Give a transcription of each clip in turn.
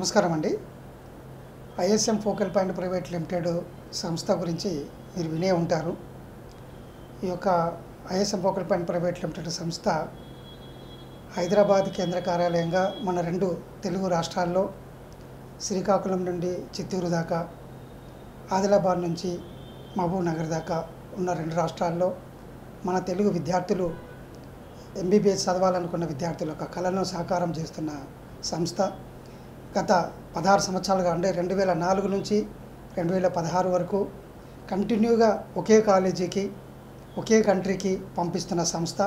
నమస్కారం అండి. ISM focal point private limited సంస్థ గురించి మీరు వినే ఉంటారు. ఈ యొక్క ISM focal point private limited సంస్థ హైదరాబాద్ కేంద్ర కార్యాలయంగా మన రెండు తెలుగు రాష్ట్రాల్లో శ్రీకాకుళం నుండి చిత్తూరు దాకా ఆదిలాబాద్ నుంచి మహబూబ్ నగర్ దాకా ఉన్న రెండు రాష్ట్రాల్లో మన తెలుగు విద్యార్థులు ఎంబీబీఎస్ చదవాలనుకున్న విద్యార్థుల యొక్క కళను సాకారం చేస్తున్న సంస్థ. గత పదహారు సంవత్సరాలుగా అంటే రెండు వేల నాలుగు నుంచి రెండు వేల పదహారు వరకు కంటిన్యూగా ఒకే కాలేజీకి ఒకే కంట్రీకి పంపిస్తున్న సంస్థ.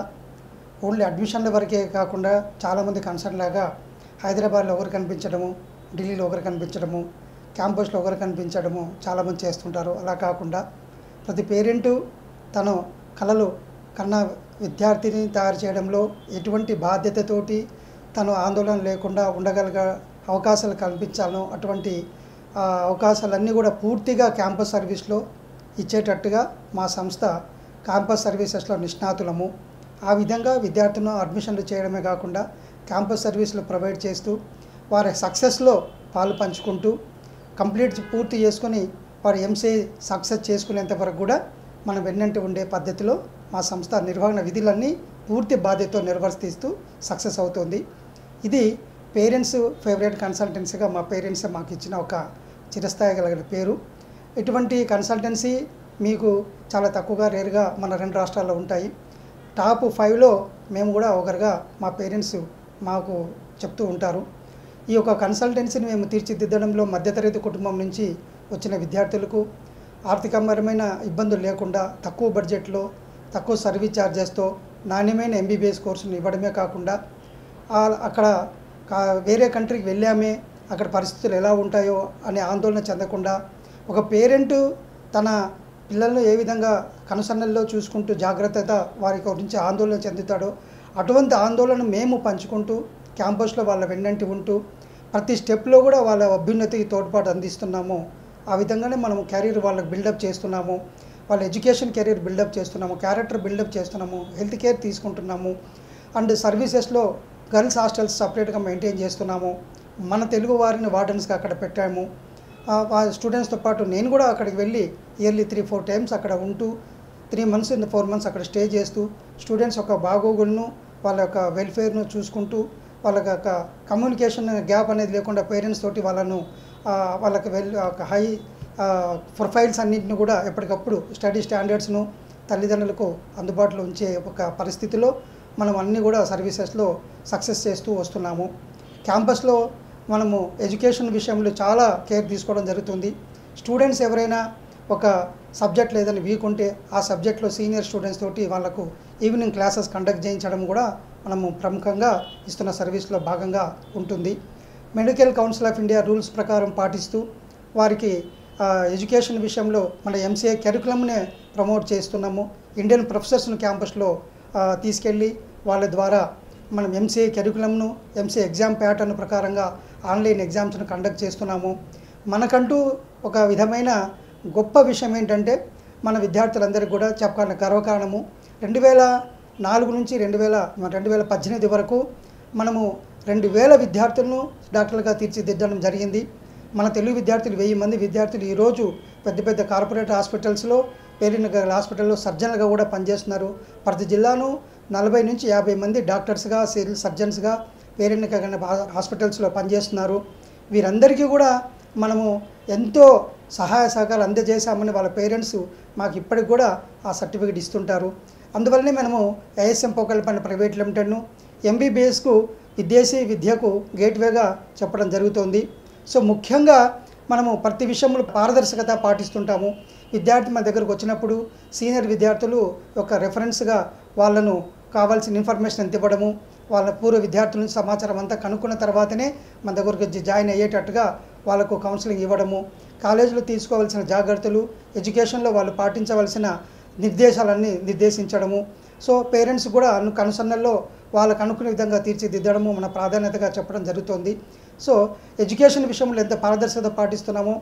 ఓన్లీ అడ్మిషన్ల వరకే కాకుండా చాలామంది కన్సర్న్ లాగా హైదరాబాద్లో ఒకరు కనిపించడము ఢిల్లీలో ఒకరు కనిపించడము క్యాంపస్లో ఒకరు కనిపించడము చాలామంది చేస్తుంటారు. అలా కాకుండా ప్రతి పేరెంటు తను కళలు కన్నా విద్యార్థిని తయారు చేయడంలో ఎటువంటి బాధ్యతతోటి తను ఆందోళన లేకుండా ఉండగలగ అవకాశాలు కల్పించాలను అటువంటి అవకాశాలన్నీ కూడా పూర్తిగా క్యాంపస్ సర్వీస్లో ఇచ్చేటట్టుగా మా సంస్థ క్యాంపస్ సర్వీసెస్లో నిష్ణాతులము. ఆ విధంగా విద్యార్థులను అడ్మిషన్లు చేయడమే కాకుండా క్యాంపస్ సర్వీసులు ప్రొవైడ్ చేస్తూ వారి సక్సెస్లో పాలు పంచుకుంటూ కంప్లీట్ పూర్తి చేసుకొని వారు ఎంసీఏ సక్సెస్ చేసుకునేంత వరకు కూడా మనం వెన్నంటి ఉండే పద్ధతిలో మా సంస్థ నిర్వహణ విధులన్నీ పూర్తి బాధ్యతతో నిర్వర్తిస్తూ సక్సెస్ అవుతుంది. ఇది పేరెంట్స్ ఫేవరెట్ కన్సల్టెన్సీగా మా పేరెంట్స్ మాకు ఇచ్చిన ఒక చిరస్థాయి కలిగిన పేరు. ఇటువంటి కన్సల్టెన్సీ మీకు చాలా తక్కువగా రేరుగా మన రెండు రాష్ట్రాల్లో ఉంటాయి. టాప్ ఫైవ్లో మేము కూడా ఒకరుగా మా పేరెంట్స్ మాకు చెప్తూ ఉంటారు. ఈ యొక్క కన్సల్టెన్సీని మేము తీర్చిదిద్దడంలో మధ్యతరగతి కుటుంబం నుంచి వచ్చిన విద్యార్థులకు ఆర్థికపరమైన ఇబ్బందులు లేకుండా తక్కువ బడ్జెట్లో తక్కువ సర్వీస్ ఛార్జెస్తో నాణ్యమైన ఎంబీబీఎస్ కోర్సును ఇవ్వడమే కాకుండా అక్కడ వేరే కంట్రీకి వెళ్ళామే అక్కడ పరిస్థితులు ఎలా ఉంటాయో అనే ఆందోళన చెందకుండా ఒక పేరెంటు తన పిల్లలను ఏ విధంగా కనుసన్నల్లో చూసుకుంటూ జాగ్రత్తత వారి గురించి ఆందోళన చెందుతాడో అటువంటి ఆందోళన మేము పంచుకుంటూ క్యాంపస్లో వాళ్ళ వెన్నంటి ఉంటూ ప్రతి స్టెప్లో కూడా వాళ్ళ అభ్యున్నతికి తోడ్పాటు అందిస్తున్నాము. ఆ విధంగానే మనం కెరీర్ వాళ్ళకి బిల్డప్ చేస్తున్నాము. వాళ్ళ ఎడ్యుకేషన్ కెరీర్ బిల్డప్ చేస్తున్నాము. క్యారెక్టర్ బిల్డప్ చేస్తున్నాము. హెల్త్ కేర్ తీసుకుంటున్నాము. అండ్ సర్వీసెస్లో గర్ల్స్ హాస్టల్స్ సపరేట్గా మెయింటైన్ చేస్తున్నాము. మన తెలుగు వారిని వార్డెన్స్గా అక్కడ పెట్టాము. స్టూడెంట్స్తో పాటు నేను కూడా అక్కడికి వెళ్ళి ఇయర్లీ త్రీ ఫోర్ టైమ్స్ అక్కడ ఉంటూ three months in four months అక్కడ స్టే చేస్తూ స్టూడెంట్స్ యొక్క బాగోగులను వాళ్ళ యొక్క వెల్ఫేర్ను చూసుకుంటూ వాళ్ళ యొక్క కమ్యూనికేషన్ గ్యాప్ అనేది లేకుండా పేరెంట్స్ తోటి వాళ్ళను వాళ్ళకి వెల్ ఒక హై ప్రొఫైల్స్ అన్నింటిని కూడా ఎప్పటికప్పుడు స్టడీ స్టాండర్డ్స్ను తల్లిదండ్రులకు అందుబాటులో ఉంచే ఒక పరిస్థితిలో మనం అన్నీ కూడా సర్వీసెస్లో సక్సెస్ చేస్తూ వస్తున్నాము. క్యాంపస్లో మనము ఎడ్యుకేషన్ విషయంలో చాలా కేర్ తీసుకోవడం జరుగుతుంది. స్టూడెంట్స్ ఎవరైనా ఒక సబ్జెక్ట్ లేదని వీక్ ఉంటే ఆ సబ్జెక్ట్లో సీనియర్ స్టూడెంట్స్ తోటి వాళ్ళకు ఈవినింగ్ క్లాసెస్ కండక్ట్ చేయించడం కూడా మనము ప్రముఖంగా ఇస్తున్న సర్వీస్లో భాగంగా ఉంటుంది. Medical council of India rules ప్రకారం పాటిస్తూ వారికి ఎడ్యుకేషన్ విషయంలో మన ఎంసీఏ కరికులంనే ప్రమోట్ చేస్తున్నాము. ఇండియన్ ప్రొఫెసర్స్ను క్యాంపస్లో తీసుకెళ్ళి వాళ్ళ ద్వారా మనం ఎంసీఏ కెరికులంను ఎంసీఏ ఎగ్జామ్ ప్యాటర్న్ ప్రకారంగా ఆన్లైన్ ఎగ్జామ్స్ను కండక్ట్ చేస్తున్నాము. మనకంటూ ఒక విధమైన గొప్ప విషయం ఏంటంటే మన విద్యార్థులందరికీ కూడా చెప్పాలని గర్వకారణము. రెండు వేల నాలుగు నుంచి రెండు వేల రెండు వేల పద్దెనిమిది వరకు మనము రెండు వేల విద్యార్థులను డాక్టర్లుగా తీర్చిదిద్దడం జరిగింది. మన తెలుగు విద్యార్థులు వెయ్యి మంది విద్యార్థులు ఈరోజు పెద్ద పెద్ద కార్పొరేట్ హాస్పిటల్స్లో పేరిన హాస్పిటల్లో సర్జన్లుగా కూడా పనిచేస్తున్నారు. ప్రతి జిల్లాను నలభై నుంచి యాభై మంది డాక్టర్స్గా సివిల్ సర్జన్స్గా పేరెన్నిక హాస్పిటల్స్లో పనిచేస్తున్నారు. వీరందరికీ కూడా మనము ఎంతో సహాయ సహకారాలు అందజేశామని వాళ్ళ పేరెంట్స్ మాకు ఇప్పటికి కూడా ఆ సర్టిఫికేట్ ఇస్తుంటారు. అందువల్లనే మనము ఐఎస్ఎం పోకల్పన ప్రైవేట్ లిమిటెడ్ను ఎంబీబీఎస్కు విదేశీ విద్యకు గేట్వేగా చెప్పడం జరుగుతోంది. సో ముఖ్యంగా మనము ప్రతి విషయంలో పారదర్శకత పాటిస్తుంటాము. విద్యార్థి మన దగ్గరకు వచ్చినప్పుడు సీనియర్ విద్యార్థులు ఒక రెఫరెన్స్గా వాళ్ళను కావాల్సిన ఇన్ఫర్మేషన్ ఎంత ఇవ్వడము వాళ్ళ పూర్వ విద్యార్థుల నుంచి సమాచారం అంతా కనుక్కున్న తర్వాతనే మన దగ్గరకు వచ్చి జాయిన్ అయ్యేటట్టుగా వాళ్ళకు కౌన్సిలింగ్ ఇవ్వడము కాలేజీలో తీసుకోవాల్సిన జాగ్రత్తలు ఎడ్యుకేషన్లో వాళ్ళు పాటించవలసిన నిర్దేశాలన్నీ నిర్దేశించడము. సో పేరెంట్స్ కూడా అను కనుసన్నల్లో వాళ్ళకు అనుకునే విధంగా తీర్చిదిద్దడము మన ప్రాధాన్యతగా చెప్పడం జరుగుతుంది. సో ఎడ్యుకేషన్ విషయంలో ఎంత పారదర్శకత పాటిస్తున్నామో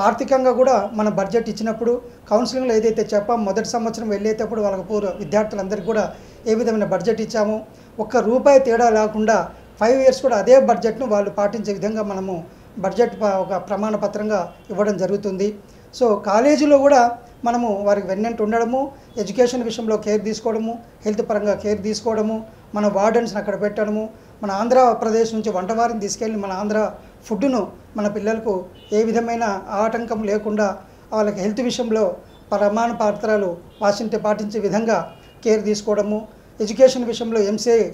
ఆర్థికంగా కూడా మన బడ్జెట్ ఇచ్చినప్పుడు కౌన్సిలింగ్లో ఏదైతే చెప్పాం మొదటి సంవత్సరం వెళ్ళేటప్పుడు వాళ్ళకి పూర్వ విద్యార్థులందరికీ కూడా ఏ విధమైన బడ్జెట్ ఇచ్చామో ఒక్క రూపాయి తేడా లేకుండా ఫైవ్ ఇయర్స్ కూడా అదే బడ్జెట్ను వాళ్ళు పాటించే విధంగా మనము బడ్జెట్ ఒక ప్రమాణ పత్రంగా ఇవ్వడం జరుగుతుంది. సో కాలేజీలో కూడా మనము వారికి వెన్నెంట ఉండడము ఎడ్యుకేషన్ విషయంలో కేర్ తీసుకోవడము హెల్త్ పరంగా కేర్ తీసుకోవడము మన వార్డెన్స్ని అక్కడ పెట్టడము మన ఆంధ్రప్రదేశ్ నుంచి వంటవారిని తీసుకెళ్ళి మన ఆంధ్ర ఫుడ్ను మన పిల్లలకు ఏ విధమైన ఆటంకం లేకుండా వాళ్ళకి హెల్త్ విషయంలో ప్రమాణ పత్రాలు వాసింటే పాటించే విధంగా కేర్ తీసుకోవడము ఎడ్యుకేషన్ విషయంలో ఎంసీఏ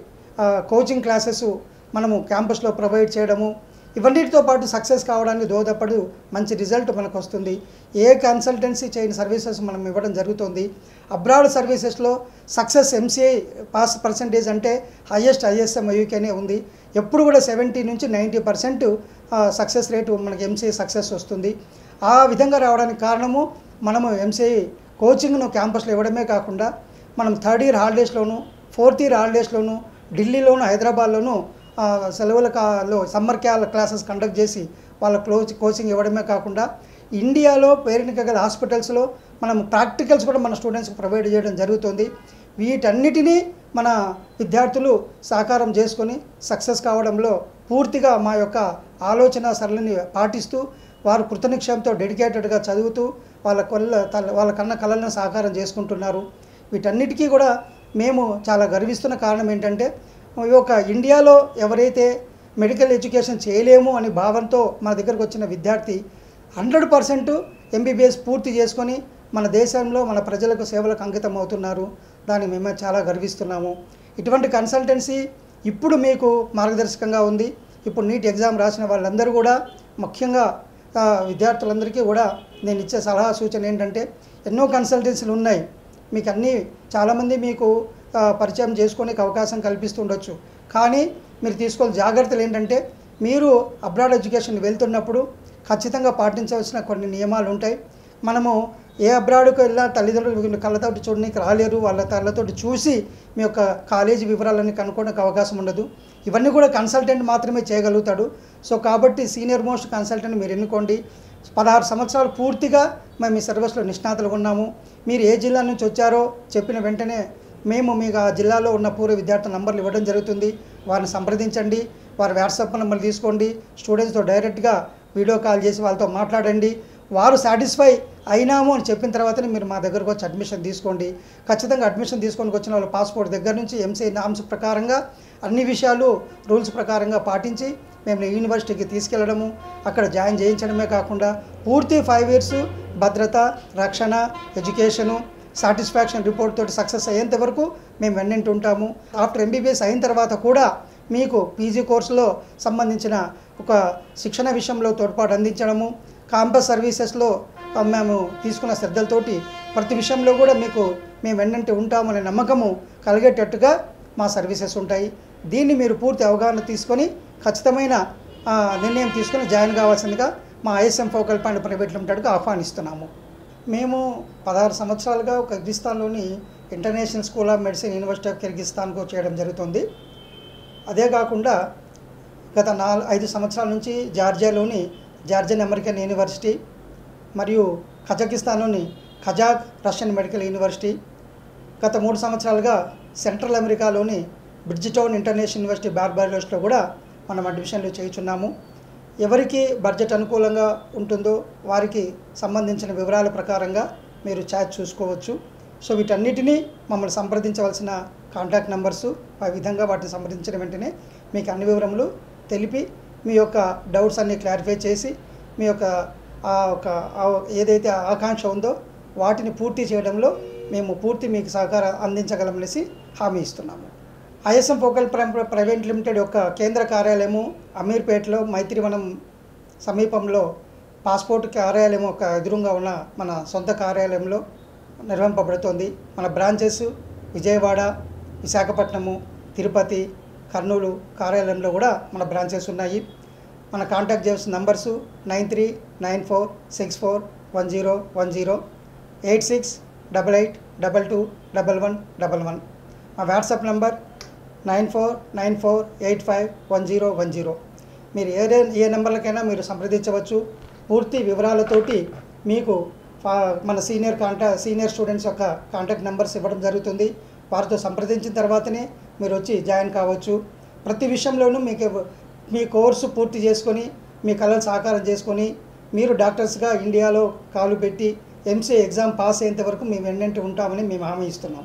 కోచింగ్ క్లాసెస్ మనము క్యాంపస్లో ప్రొవైడ్ చేయడము ఇవన్నిటితో పాటు సక్సెస్ కావడానికి దోహదపడు మంచి రిజల్ట్ మనకు వస్తుంది ఏ కన్సల్టెన్సీ చేయని సర్వీసెస్ మనం ఇవ్వడం జరుగుతుంది. అబ్రాడ్ సర్వీసెస్లో సక్సెస్ ఎంసీఐ పాస్ పర్సంటేజ్ అంటే హయ్యెస్ట్ ఐఎస్ఎం యూకేనే ఉంది. ఎప్పుడు కూడా సెవెంటీ నుంచి నైంటీ పర్సెంట్ సక్సెస్ రేటు మనకి ఎంసీఐ సక్సెస్ వస్తుంది. ఆ విధంగా రావడానికి కారణము మనము ఎంసీఐ కోచింగ్ను క్యాంపస్లో ఇవ్వడమే కాకుండా మనం థర్డ్ ఇయర్ హాలిడేస్లోను ఫోర్త్ ఇయర్ హాలిడేస్లోను ఢిల్లీలోను హైదరాబాద్లోను సెలవుల కాలో సమ్మర్ క్యాల్ క్లాసెస్ కండక్ట్ చేసి వాళ్ళ క్లోజ్ కోచింగ్ ఇవ్వడమే కాకుండా ఇండియాలో పేరెంట్గా గల హాస్పిటల్స్లో మనం ప్రాక్టికల్స్ కూడా మన స్టూడెంట్స్కి ప్రొవైడ్ చేయడం జరుగుతుంది. వీటన్నిటినీ మన విద్యార్థులు సాకారం చేసుకొని సక్సెస్ కావడంలో పూర్తిగా మా యొక్క ఆలోచన సరళిని పాటిస్తూ వారు కృతనిక్షయంతో డెడికేటెడ్గా చదువుతూ వాళ్ళ కొల్ల తల- వాళ్ళ కన్న కళలను సాకారం చేసుకుంటున్నారు. వీటన్నిటికీ కూడా మేము చాలా గర్విస్తున్న కారణం ఏంటంటే యొక్క ఇండియాలో ఎవరైతే మెడికల్ ఎడ్యుకేషన్ చేయలేము అనే భావంతో మన దగ్గరకు వచ్చిన విద్యార్థి హండ్రెడ్ పర్సెంట్ ఎంబీబీఎస్ పూర్తి చేసుకొని మన దేశంలో మన ప్రజలకు సేవలకు అంకితం అవుతున్నారు. దాన్ని మేము చాలా గర్విస్తున్నాము. ఇటువంటి కన్సల్టెన్సీ ఇప్పుడు మీకు మార్గదర్శకంగా ఉంది. ఇప్పుడు నీట్ ఎగ్జామ్ రాసిన వాళ్ళందరూ కూడా ముఖ్యంగా విద్యార్థులందరికీ కూడా నేను ఇచ్చే సలహా సూచన ఏంటంటే ఎన్నో కన్సల్టెన్సీలు ఉన్నాయి. మీకు అన్నీ చాలామంది మీకు పరిచయం చేసుకోనికి అవకాశం కల్పిస్తుండొచ్చు. కానీ మీరు తీసుకోవాల్సిన జాగ్రత్తలు ఏంటంటే మీరు అబ్రాడ్ ఎడ్యుకేషన్ వెళ్తున్నప్పుడు ఖచ్చితంగా పాటించవలసిన కొన్ని నియమాలు ఉంటాయి. మనము ఏ అబ్రాడ్కి వెళ్ళినా తల్లిదండ్రులు కళ్ళతోటి చూడడానికి రాలేరు వాళ్ళ కళ్ళతోటి చూసి మీ యొక్క కాలేజీ వివరాలన్నీ కనుక్కోవడానికి అవకాశం ఉండదు. ఇవన్నీ కూడా కన్సల్టెంట్ మాత్రమే చేయగలుగుతాడు. సో కాబట్టి సీనియర్ మోస్ట్ కన్సల్టెంట్ మీరు ఎన్నుకోండి. పదహారు సంవత్సరాలు పూర్తిగా మేము మీ సర్వీస్లో నిష్ణాతులు ఉన్నాము. మీరు ఏ జిల్లా నుంచి వచ్చారో చెప్పిన వెంటనే మేము మీకు ఆ జిల్లాలో ఉన్న పూర్వ విద్యార్థుల నంబర్లు ఇవ్వడం జరుగుతుంది. వారిని సంప్రదించండి. వారి వాట్సాప్ నెంబర్లు తీసుకోండి. స్టూడెంట్స్తో డైరెక్ట్గా వీడియో కాల్ చేసి వాళ్ళతో మాట్లాడండి. వారు సాటిస్ఫై అయినాము అని చెప్పిన తర్వాతనే మీరు మా దగ్గరకు వచ్చి అడ్మిషన్ తీసుకోండి. ఖచ్చితంగా అడ్మిషన్ తీసుకొని వచ్చిన వాళ్ళ పాస్పోర్ట్ దగ్గర నుంచి ఎంసీ నామ్స్ ప్రకారంగా అన్ని విషయాలు రూల్స్ ప్రకారంగా పాటించి మేము యూనివర్సిటీకి తీసుకెళ్ళడము. అక్కడ జాయిన్ చేయించడమే కాకుండా పూర్తి ఫైవ్ ఇయర్స్ భద్రత రక్షణ ఎడ్యుకేషను సాటిస్ఫాక్షన్ రిపోర్ట్ తోటి సక్సెస్ అయ్యేంత వరకు మేము వెన్నింటి ఉంటాము. ఆఫ్టర్ ఎంబీబీఎస్ అయిన తర్వాత కూడా మీకు పీజీ కోర్సులో సంబంధించిన ఒక శిక్షణ విషయంలో తోడ్పాటు అందించడము కాంపస్ సర్వీసెస్లో మేము తీసుకున్న శ్రద్ధలతోటి ప్రతి విషయంలో కూడా మీకు మేము వెన్నంటి ఉంటామనే నమ్మకము కలిగేటట్టుగా మా సర్వీసెస్ ఉంటాయి. దీన్ని మీరు పూర్తి అవగాహన తీసుకొని ఖచ్చితమైన నిర్ణయం తీసుకొని జాయిన్ కావాల్సిందిగా మా ఐఎస్ఎం ఫోకల్ పాయింట్ ప్రైవేట్ లిమిటెడ్కి ఆహ్వానిస్తున్నాము. మేము పదహారు సంవత్సరాలుగా కిర్గిస్తాన్లోని international school of medicine university of కిర్గిస్తాన్కు చేయడం జరుగుతుంది. అదే కాకుండా గత నాలుగు ఐదు సంవత్సరాల నుంచి జార్జియాలోని జార్జియన్ అమెరికన్ యూనివర్సిటీ మరియు కజకిస్తాన్లోని కజాక్ రష్యన్ మెడికల్ యూనివర్సిటీ గత మూడు సంవత్సరాలుగా సెంట్రల్ అమెరికాలోని బ్రిడ్జిటౌన్ ఇంటర్నేషనల్ యూనివర్సిటీ బార్బారిలోస్లో కూడా మనం అడ్మిషన్లు చేయుచున్నాము. ఎవరికి బడ్జెట్ అనుకూలంగా ఉంటుందో వారికి సంబంధించిన వివరాల ప్రకారంగా మీరు ఛార్జ్ చూసుకోవచ్చు. సో వీటన్నిటినీ మమ్మల్ని సంప్రదించవలసిన కాంటాక్ట్ నెంబర్సు ఆ విధంగా వాటిని సంప్రదించిన వెంటనే మీకు అన్ని వివరములు తెలిపి మీ యొక్క డౌట్స్ అన్ని క్లారిఫై చేసి మీ యొక్క ఆ ఒక ఏదైతే ఆకాంక్ష ఉందో వాటిని పూర్తి చేయడంలో మేము పూర్తి మీకు సహకారం అందించగలమనేసి హామీ ఇస్తున్నాము. ఐఎస్ఎం ఫోకల్ ప్రైవేట్ లిమిటెడ్ యొక్క కేంద్ర కార్యాలయము అమీర్పేటలో మైత్రివనం సమీపంలో పాస్పోర్ట్ కార్యాలయం ఒక ఎదురుగా ఉన్న మన సొంత కార్యాలయంలో నిర్వహింపబడుతోంది. మన బ్రాంచెస్ విజయవాడ విశాఖపట్నము తిరుపతి కర్నూలు కార్యాలయంలో కూడా మన బ్రాంచెస్ ఉన్నాయి. మన కాంటాక్ట్ చేసిన numbers nine three nine four six four one zero one zero eight six double eight double two double one double one. మా WhatsApp number nine four nine four eight five one zero one zero. మీరు ఏ ఏ నెంబర్లకైనా మీరు సంప్రదించవచ్చు. పూర్తి వివరాలతోటి మీకు మన senior కాంటా senior students యొక్క కాంటాక్ట్ నెంబర్స్ ఇవ్వడం జరుగుతుంది. వారితో సంప్రదించిన తర్వాతనే మీరు వచ్చి జాయిన్ కావచ్చు. ప్రతి విషయంలోనూ మీకు మీ కోర్సు పూర్తి చేసుకొని మీ కళలు సాకారం చేసుకొని మీరు డాక్టర్స్గా ఇండియాలో కాలు పెట్టి ఎంసీఏ ఎగ్జామ్ పాస్ అయ్యేంత వరకు మేము వెన్నంటి ఉంటామని మేము హామీ ఇస్తున్నాం.